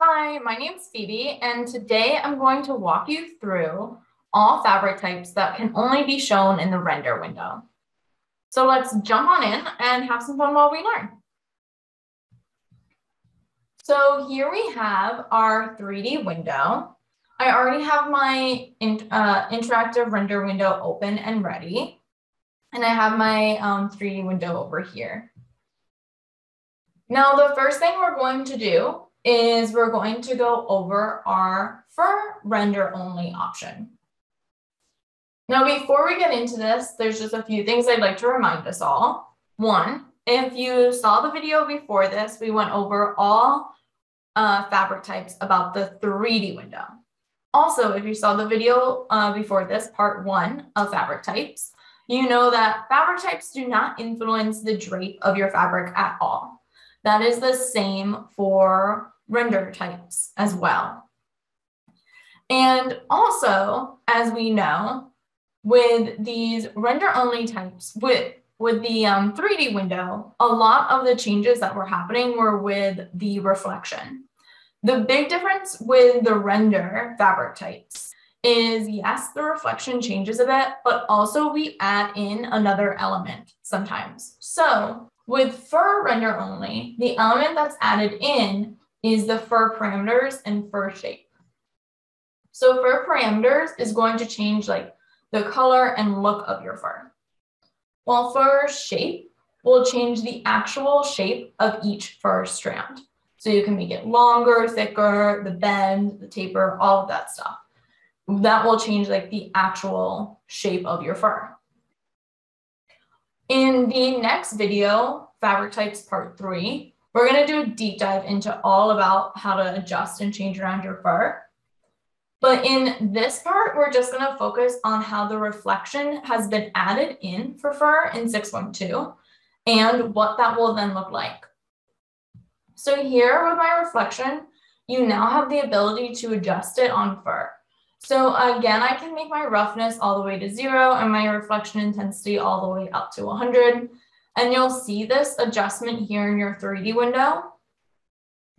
Hi, my name is Phoebe, and today I'm going to walk you through all fabric types that can only be shown in the render window. So let's jump on in and have some fun while we learn. So here we have our 3D window. I already have my in, uh, interactive render window open and ready. And I have my um, 3D window over here. Now, the first thing we're going to do is we're going to go over our fur render only option. Now, before we get into this, there's just a few things I'd like to remind us all. One, if you saw the video before this, we went over all uh, fabric types about the 3D window. Also, if you saw the video uh, before this, part one of fabric types, you know that fabric types do not influence the drape of your fabric at all. That is the same for render types as well. And also, as we know, with these render only types, with, with the um, 3D window, a lot of the changes that were happening were with the reflection. The big difference with the render fabric types is yes, the reflection changes a bit, but also we add in another element sometimes. So with fur render only, the element that's added in is the fur parameters and fur shape. So fur parameters is going to change like the color and look of your fur. While fur shape will change the actual shape of each fur strand. So you can make it longer, thicker, the bend, the taper, all of that stuff. That will change like the actual shape of your fur. In the next video, fabric types part three, we're gonna do a deep dive into all about how to adjust and change around your fur. But in this part, we're just gonna focus on how the reflection has been added in for fur in 612 and what that will then look like. So here with my reflection, you now have the ability to adjust it on fur. So again, I can make my roughness all the way to zero and my reflection intensity all the way up to 100. And you'll see this adjustment here in your 3D window.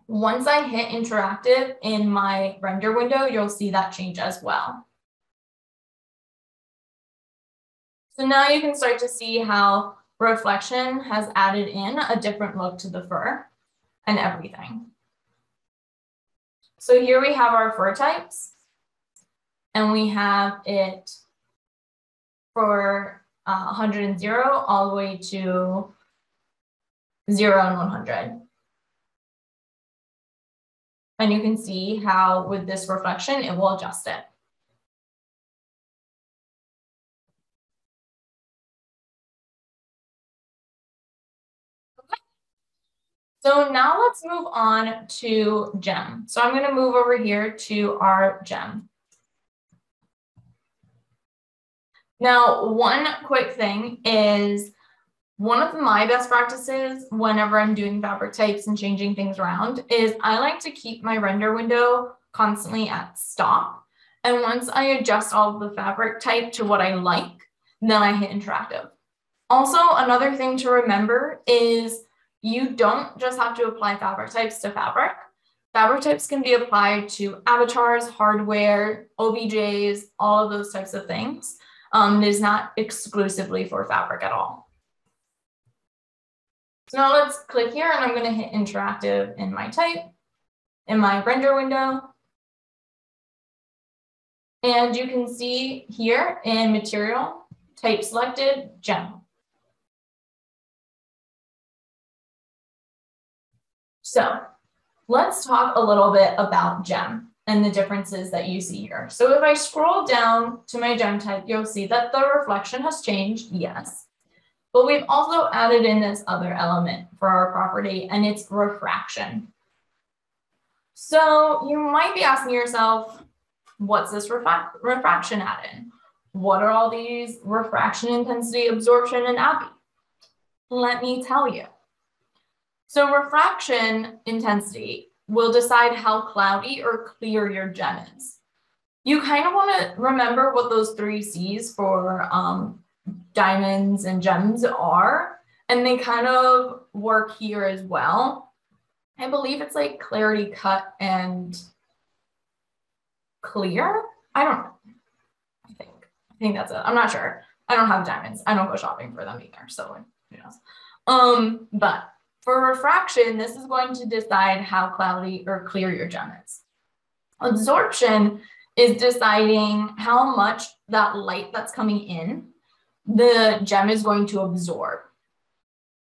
Once I hit interactive in my render window, you'll see that change as well. So now you can start to see how reflection has added in a different look to the fur and everything. So here we have our fur types and we have it for uh, 100 and 0 all the way to 0 and 100. And you can see how with this reflection, it will adjust it. So now let's move on to gem. So I'm going to move over here to our gem. Now, one quick thing is one of my best practices whenever I'm doing fabric types and changing things around is I like to keep my render window constantly at stop. And once I adjust all of the fabric type to what I like, then I hit interactive. Also, another thing to remember is you don't just have to apply fabric types to fabric. Fabric types can be applied to avatars, hardware, OBJs, all of those types of things. Um, it is not exclusively for fabric at all. So now let's click here and I'm going to hit interactive in my type, in my render window. And you can see here in material, type selected, gem. So let's talk a little bit about gem and the differences that you see here. So if I scroll down to my gem type, you'll see that the reflection has changed, yes. But we've also added in this other element for our property and it's refraction. So you might be asking yourself, what's this refraction add-in? What are all these refraction intensity, absorption, and Abbe? Let me tell you. So refraction intensity will decide how cloudy or clear your gem is. You kind of want to remember what those three C's for um, diamonds and gems are, and they kind of work here as well. I believe it's like clarity cut and clear. I don't know. I think. I think that's it. I'm not sure. I don't have diamonds. I don't go shopping for them either. So who knows? Um, but for refraction, this is going to decide how cloudy or clear your gem is. Absorption is deciding how much that light that's coming in the gem is going to absorb.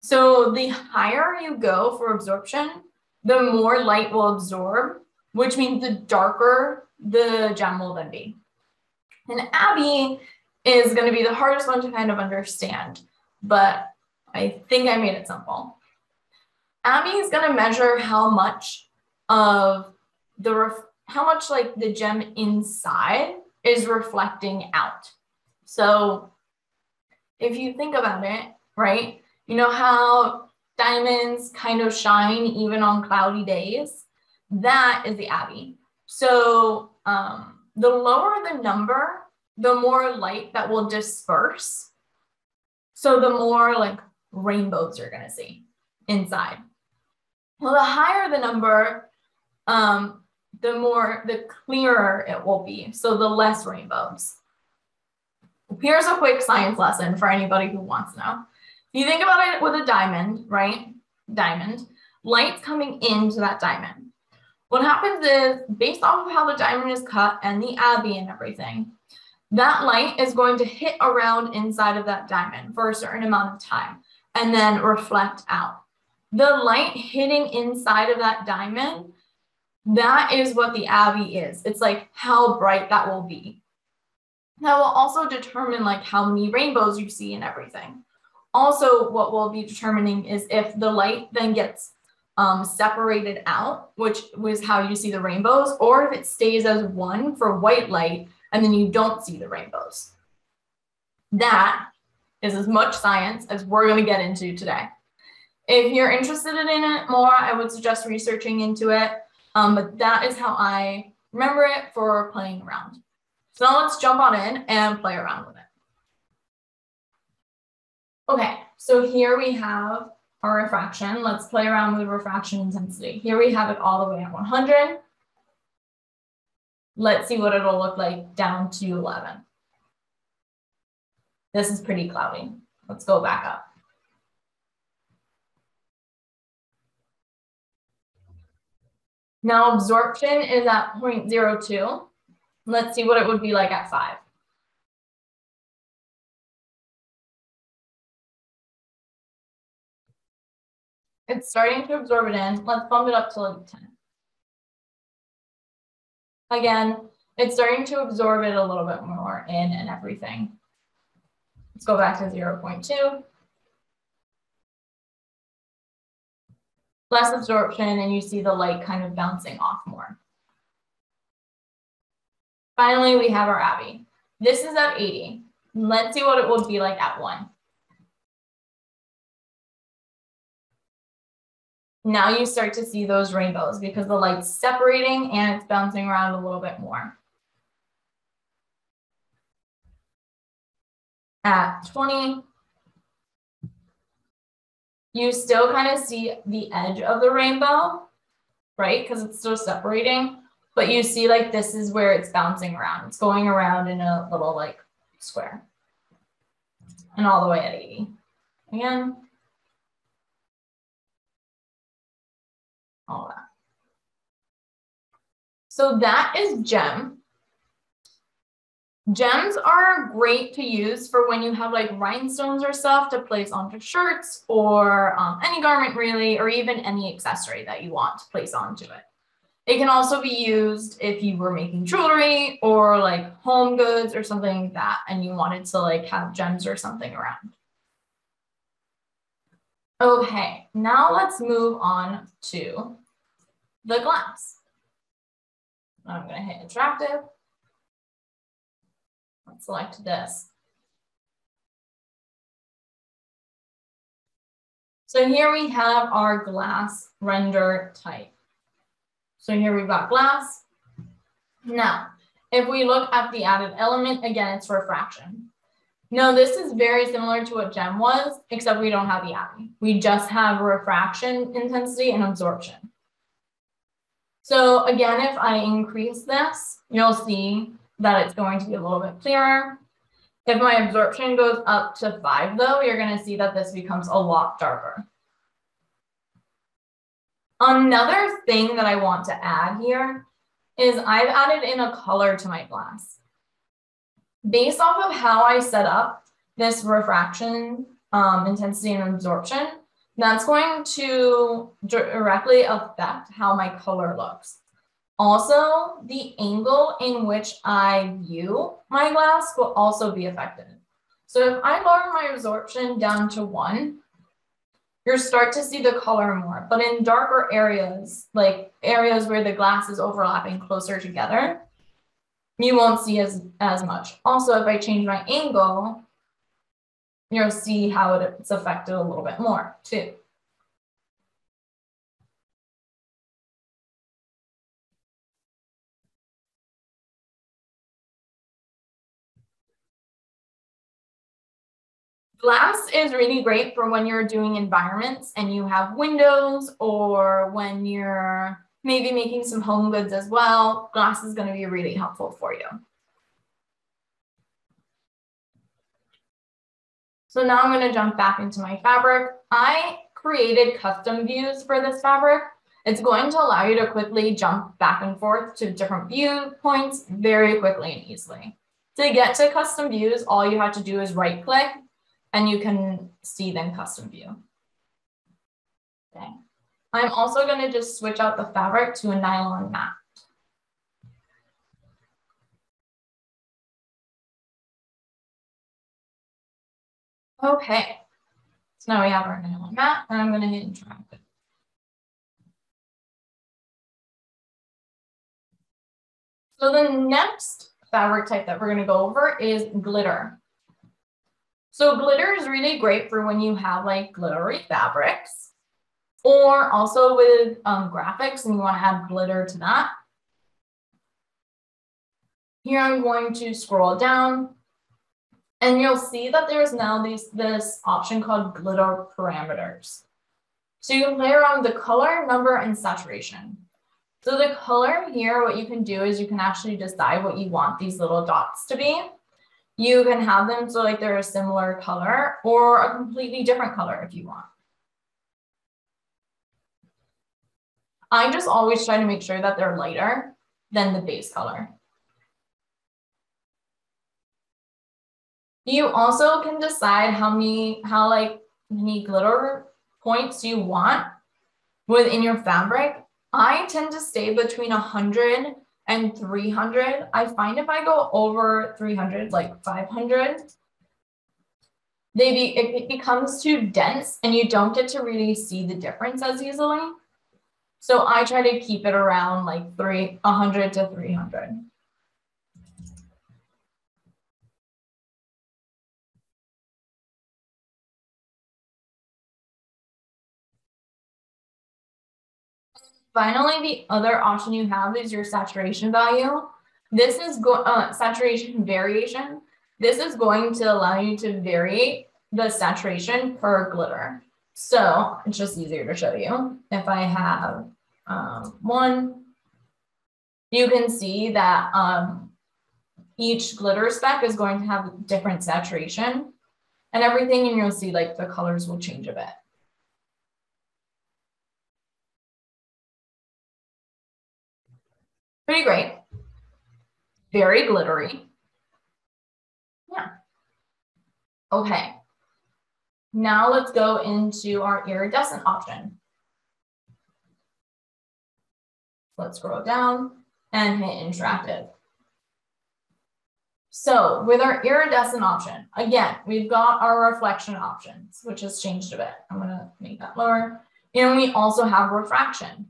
So the higher you go for absorption, the more light will absorb, which means the darker the gem will then be. And Abbe is going to be the hardest one to kind of understand, but I think I made it simple. Abbe is going to measure how much of the ref- how much like the gem inside is reflecting out. So if you think about it, right? You know how diamonds kind of shine even on cloudy days? That is the Abbe. So um, the lower the number, the more light that will disperse. So the more like rainbows you're going to see inside. Well, the higher the number, um, the more, the clearer it will be. So the less rainbows. Here's a quick science lesson for anybody who wants to know. If you think about it with a diamond, right? Diamond, light's coming into that diamond. What happens is, based off of how the diamond is cut and the Abbe and everything, that light is going to hit around inside of that diamond for a certain amount of time and then reflect out. The light hitting inside of that diamond, that is what the Abbe is. It's like how bright that will be. That will also determine like how many rainbows you see and everything. Also, what we'll be determining is if the light then gets um, separated out, which was how you see the rainbows, or if it stays as one for white light and then you don't see the rainbows. That is as much science as we're going to get into today. If you're interested in it more, I would suggest researching into it. Um, but that is how I remember it for playing around. So now let's jump on in and play around with it. Okay, so here we have our refraction. Let's play around with refraction intensity. Here we have it all the way at 100. Let's see what it'll look like down to 11. This is pretty cloudy. Let's go back up. Now absorption is at 0.02. Let's see what it would be like at five. It's starting to absorb it in. Let's bump it up to like 10. Again, it's starting to absorb it a little bit more in and everything. Let's go back to 0 0.2. Less absorption and you see the light kind of bouncing off more. Finally, we have our Abbe. This is at 80. Let's see what it would be like at one. Now you start to see those rainbows because the light's separating and it's bouncing around a little bit more. At 20, you still kind of see the edge of the rainbow, right? Because it's still separating but you see like this is where it's bouncing around. It's going around in a little like square and all the way at 80. Again, all that. So that is gem. Gems are great to use for when you have like rhinestones or stuff to place onto shirts or um, any garment really, or even any accessory that you want to place onto it. It can also be used if you were making jewelry or like home goods or something like that, and you wanted to like have gems or something around. Okay, now let's move on to the glass. I'm gonna hit interactive. Let's select this. So here we have our glass render type. So here we've got glass. Now, if we look at the added element, again, it's refraction. Now, this is very similar to what gem was, except we don't have the Abbe. We just have refraction intensity and absorption. So again, if I increase this, you'll see that it's going to be a little bit clearer. If my absorption goes up to five though, you're gonna see that this becomes a lot darker. Another thing that I want to add here is I've added in a color to my glass. Based off of how I set up this refraction um, intensity and absorption, that's going to directly affect how my color looks. Also, the angle in which I view my glass will also be affected. So if I lower my absorption down to one, you'll start to see the color more. But in darker areas, like areas where the glass is overlapping closer together, you won't see as, as much. Also, if I change my angle, you'll see how it's affected a little bit more too. Glass is really great for when you're doing environments and you have windows or when you're maybe making some home goods as well. Glass is going to be really helpful for you. So now I'm going to jump back into my fabric. I created custom views for this fabric. It's going to allow you to quickly jump back and forth to different viewpoints very quickly and easily. To get to custom views, all you have to do is right click and you can see then custom view. Okay. I'm also going to just switch out the fabric to a nylon mat. Okay, so now we have our nylon mat and I'm going to hit interact. So the next fabric type that we're going to go over is glitter. So glitter is really great for when you have like glittery fabrics or also with um, graphics and you want to add glitter to that. Here I'm going to scroll down and you'll see that there's now these, this option called glitter parameters. So you can play around with the color, number, and saturation. So the color here, what you can do is you can actually decide what you want these little dots to be. You can have them so like they're a similar color or a completely different color if you want. I just always try to make sure that they're lighter than the base color. You also can decide how many, how like many glitter points you want within your fabric. I tend to stay between 100 and 300. I find if I go over 300, like 500, they be, it becomes too dense and you don't get to really see the difference as easily. So I try to keep it around like three, 100 to 300. Finally, the other option you have is your saturation value. This is go uh, saturation variation. This is going to allow you to vary the saturation per glitter. So it's just easier to show you. If I have um, one, you can see that um, each glitter speck is going to have different saturation and everything, and you'll see like the colors will change a bit. Pretty great. Very glittery. Yeah. Okay. Now let's go into our iridescent option. Let's scroll down and hit interactive. So with our iridescent option, again, we've got our reflection options, which has changed a bit. I'm gonna make that lower. And we also have refraction.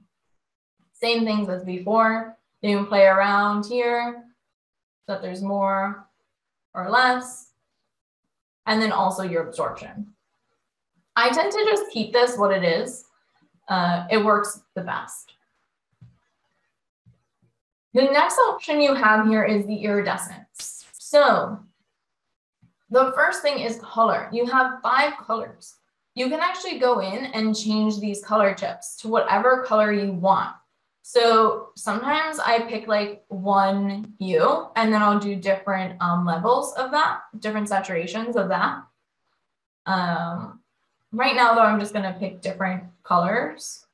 Same things as before. You can play around here that there's more or less. And then also your absorption. I tend to just keep this what it is. Uh, it works the best. The next option you have here is the iridescence. So the first thing is color. You have five colors. You can actually go in and change these color chips to whatever color you want. So sometimes I pick like one hue and then I'll do different um, levels of that, different saturations of that. Um, right now though, I'm just gonna pick different colors.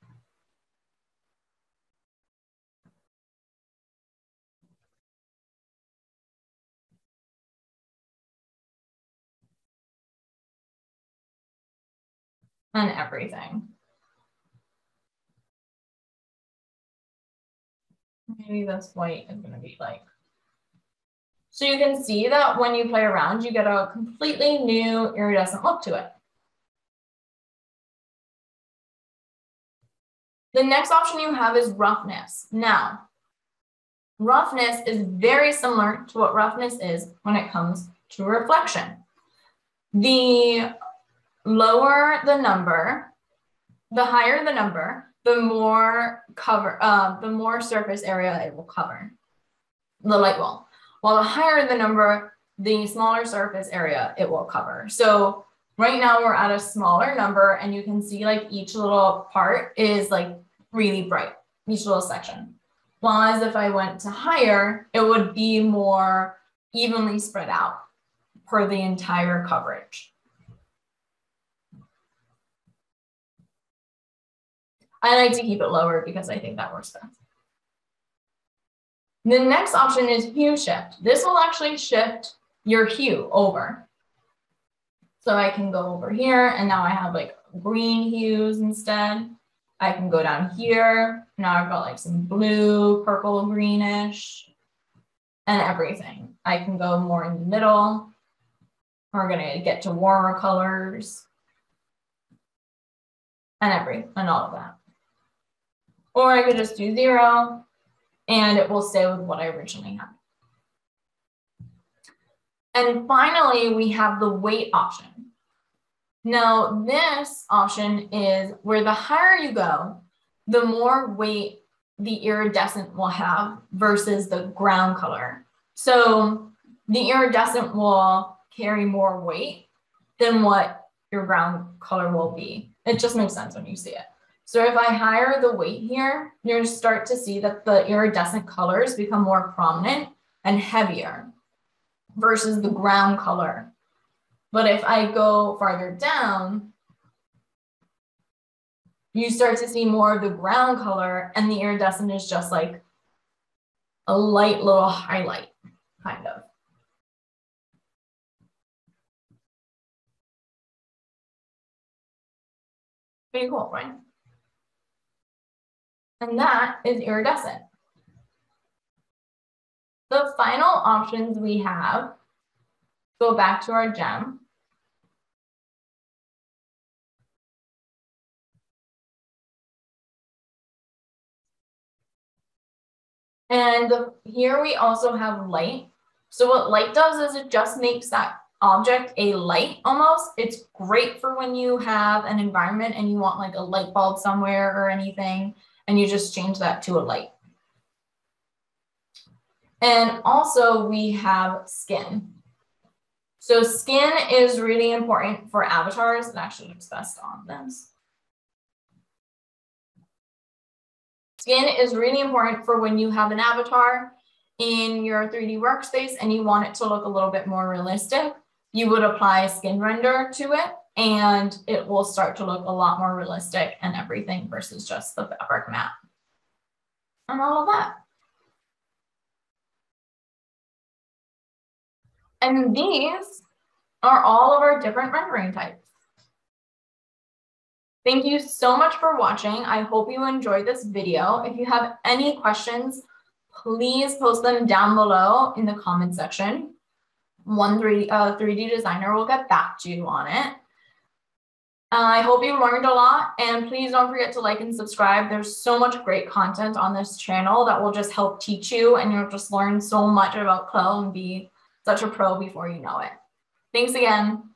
And everything. Maybe this white is gonna be like. So you can see that when you play around, you get a completely new iridescent look to it. The next option you have is roughness. Now, roughness is very similar to what roughness is when it comes to reflection. The lower the number, the higher the number, the more cover, uh, the more surface area it will cover, the light will. While the higher the number, the smaller surface area it will cover. So right now we're at a smaller number and you can see like each little part is like really bright, each little section. While as if I went to higher, it would be more evenly spread out per the entire coverage. I like to keep it lower because I think that works best. The next option is hue shift. This will actually shift your hue over. So I can go over here and now I have like green hues instead. I can go down here. Now I've got like some blue, purple, greenish, and everything. I can go more in the middle. We're gonna get to warmer colors and every and all of that. Or I could just do zero and it will stay with what I originally had. And finally, we have the weight option. Now, this option is where the higher you go, the more weight the iridescent will have versus the ground color. So the iridescent will carry more weight than what your ground color will be. It just makes sense when you see it. So if I higher the weight here, you're gonna start to see that the iridescent colors become more prominent and heavier versus the ground color. But if I go farther down, you start to see more of the ground color and the iridescent is just like a light little highlight, kind of. Pretty cool, right? And that is iridescent. The final options we have, go back to our gem. And here we also have light. So what light does is it just makes that object a light almost. It's great for when you have an environment and you want like a light bulb somewhere or anything and you just change that to a light. And also we have skin. So skin is really important for avatars. It actually looks best on them. Skin is really important for when you have an avatar in your 3D workspace and you want it to look a little bit more realistic. You would apply a skin render to it and it will start to look a lot more realistic and everything versus just the fabric mat and all of that. And these are all of our different rendering types. Thank you so much for watching. I hope you enjoyed this video. If you have any questions, please post them down below in the comment section. One 3D, uh, 3D designer will get back to you on it. Uh, I hope you learned a lot and please don't forget to like and subscribe. There's so much great content on this channel that will just help teach you and you'll just learn so much about Clo and be such a pro before you know it. Thanks again.